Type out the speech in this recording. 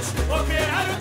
Okay, I don't